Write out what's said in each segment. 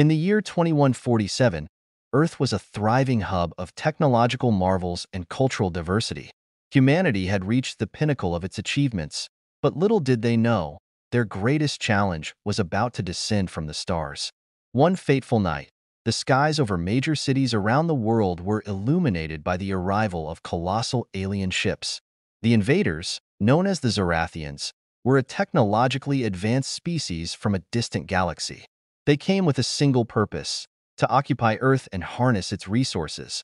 In the year 2147, Earth was a thriving hub of technological marvels and cultural diversity. Humanity had reached the pinnacle of its achievements, but little did they know, their greatest challenge was about to descend from the stars. One fateful night, the skies over major cities around the world were illuminated by the arrival of colossal alien ships. The invaders, known as the Zorathians, were a technologically advanced species from a distant galaxy. They came with a single purpose, to occupy Earth and harness its resources.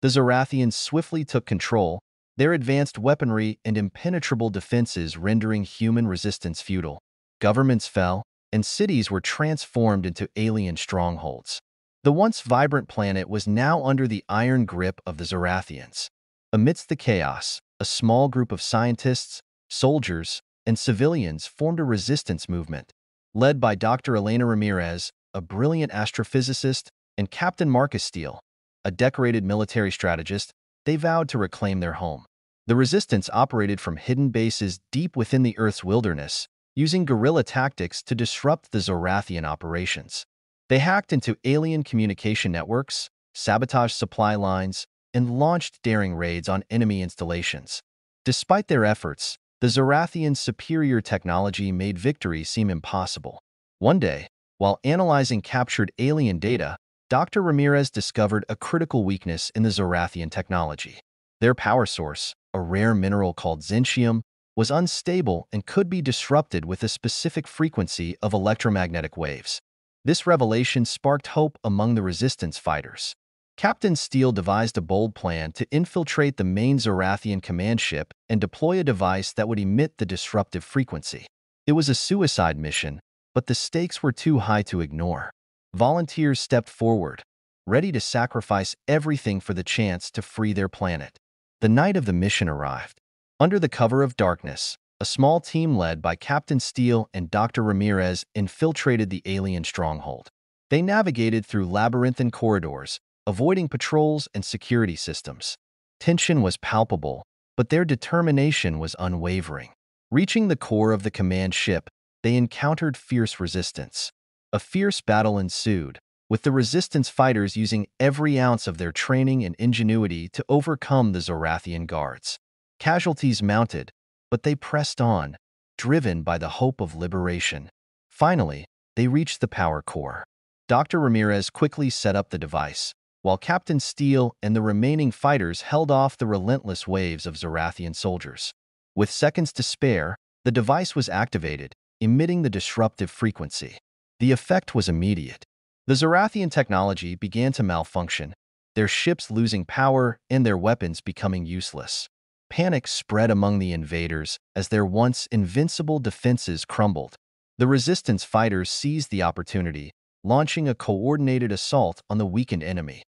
The Zorathians swiftly took control, their advanced weaponry and impenetrable defenses rendering human resistance futile. Governments fell, and cities were transformed into alien strongholds. The once vibrant planet was now under the iron grip of the Zorathians. Amidst the chaos, a small group of scientists, soldiers, and civilians formed a resistance movement. Led by Dr. Elena Ramirez, a brilliant astrophysicist, and Captain Marcus Steele, a decorated military strategist, they vowed to reclaim their home. The resistance operated from hidden bases deep within the Earth's wilderness, using guerrilla tactics to disrupt the Zorathian operations. They hacked into alien communication networks, sabotaged supply lines, and launched daring raids on enemy installations. Despite their efforts, the Zorathians' superior technology made victory seem impossible. One day, while analyzing captured alien data, Dr. Ramirez discovered a critical weakness in the Zorathian technology. Their power source, a rare mineral called Zentium, was unstable and could be disrupted with a specific frequency of electromagnetic waves. This revelation sparked hope among the resistance fighters. Captain Steele devised a bold plan to infiltrate the main Zorathian command ship and deploy a device that would emit the disruptive frequency. It was a suicide mission, but the stakes were too high to ignore. Volunteers stepped forward, ready to sacrifice everything for the chance to free their planet. The night of the mission arrived. Under the cover of darkness, a small team led by Captain Steele and Dr. Ramirez infiltrated the alien stronghold. They navigated through labyrinthine corridors, avoiding patrols and security systems. Tension was palpable, but their determination was unwavering. Reaching the core of the command ship, they encountered fierce resistance. A fierce battle ensued, with the resistance fighters using every ounce of their training and ingenuity to overcome the Zorathian guards. Casualties mounted, but they pressed on, driven by the hope of liberation. Finally, they reached the power core. Dr. Ramirez quickly set up the device, while Captain Steele and the remaining fighters held off the relentless waves of Zorathian soldiers. With seconds to spare, the device was activated, emitting the disruptive frequency. The effect was immediate. The Zorathian technology began to malfunction, their ships losing power and their weapons becoming useless. Panic spread among the invaders as their once invincible defenses crumbled. The resistance fighters seized the opportunity, launching a coordinated assault on the weakened enemy.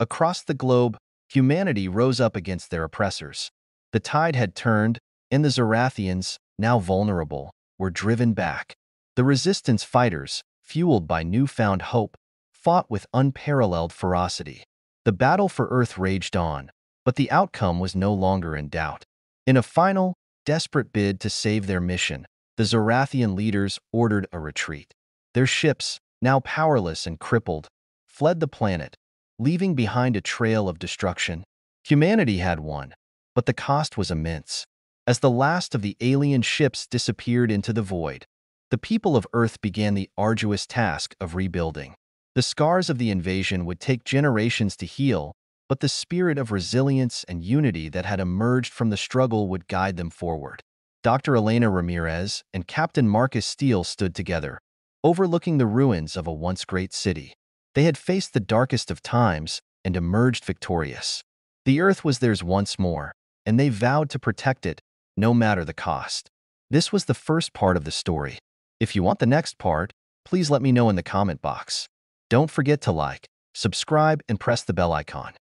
Across the globe, humanity rose up against their oppressors. The tide had turned, and the Zorathians, now vulnerable, were driven back. The resistance fighters, fueled by newfound hope, fought with unparalleled ferocity. The battle for Earth raged on, but the outcome was no longer in doubt. In a final, desperate bid to save their mission, the Zorathian leaders ordered a retreat. Their ships, now powerless and crippled, fled the planet, leaving behind a trail of destruction. Humanity had won, but the cost was immense. As the last of the alien ships disappeared into the void, the people of Earth began the arduous task of rebuilding. The scars of the invasion would take generations to heal, but the spirit of resilience and unity that had emerged from the struggle would guide them forward. Dr. Elena Ramirez and Captain Marcus Steele stood together, overlooking the ruins of a once great city. They had faced the darkest of times and emerged victorious. The Earth was theirs once more, and they vowed to protect it no matter the cost. This was the first part of the story. If you want the next part, please let me know in the comment box. Don't forget to like, subscribe, and press the bell icon.